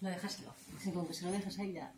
No, déjaselo. Si como que se lo dejas ahí ya.